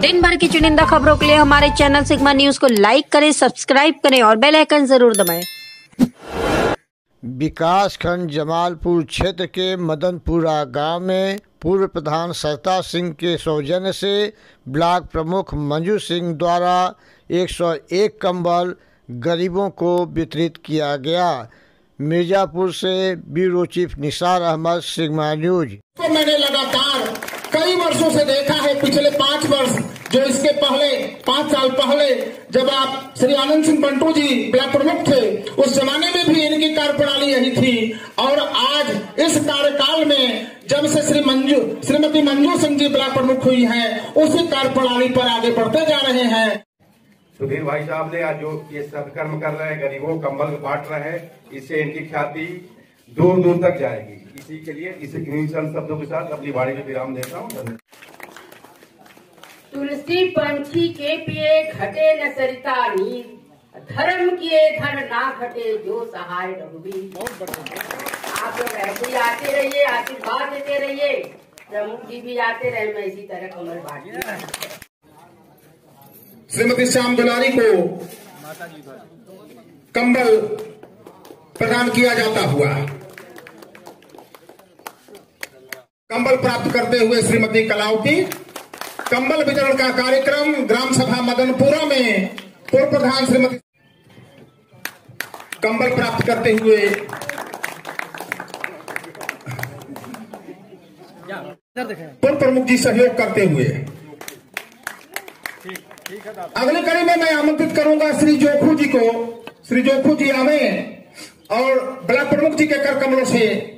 दिन भर की चुनिंदा खबरों के लिए हमारे चैनल सिग्मा न्यूज़ को लाइक करें सब्सक्राइब करें और बेल आइकन ज़रूर दबाएँ। विकास खंड जमालपुर क्षेत्र के मदनपुरा गाँव में पूर्व प्रधान सरता सिंह के सौजन्य से ब्लॉक प्रमुख मंजू सिंह द्वारा 101 कंबल गरीबों को वितरित किया गया मिर्ज़ापुर से bureau chief Nisar Ahmed Sigma news तो मैंने लगातार कई वर्षों से देखा है पिछले जो इसके पहले, पाँच साल पहले, जब आप श्री आनंद सिंह बंटू जी ब्लॉक प्रमुख थे, उस जमाने में भी इनकी कार्य प्रणाली यही थी। और आज इस कार्यकाल में जब से श्री मंजू, श्रीमती मंजू सिंह जी ब्लॉक प्रमुख हुई है, उसी कार्य प्रणाली पर आगे बढ़ते जा रहे हैं। सुधीर भाई साहब ने आज जो ये सत्कर्म कर रहे हैं, गरीबों को कंबल बांट रहे हैं, इससे इनकी ख्याति दूर दूर तक जाएगी। इसी के लिए इस शब्दों के साथ अपनी बाड़ी में विराम देता हूँ। तुलसी पंछी के पिए घटे न सरिता नीर धर्म किए धन ना घटे जो सहाय रघुवीर आप लोग ऐसे ही आते रहिए आशीर्वाद देते रहिए। प्रमुख जी भी आते रहे मैं इसी तरह कमल बांटती श्रीमती श्याम दुलारी को। कंबल प्रदान किया जाता हुआ। कंबल प्राप्त करते हुए श्रीमती कलावती कंबल वितरण का कार्यक्रम ग्राम सभा मदनपुरा में पूर्व प्रधान श्रीमती कंबल प्राप्त करते हुए। पूर्व प्रमुख जी सहयोग करते हुए। अगली कड़ी में मैं आमंत्रित करूँगा श्री जोखू जी को। श्री जोखू जी आवे और ब्लॉक प्रमुख जी के कर कमलों से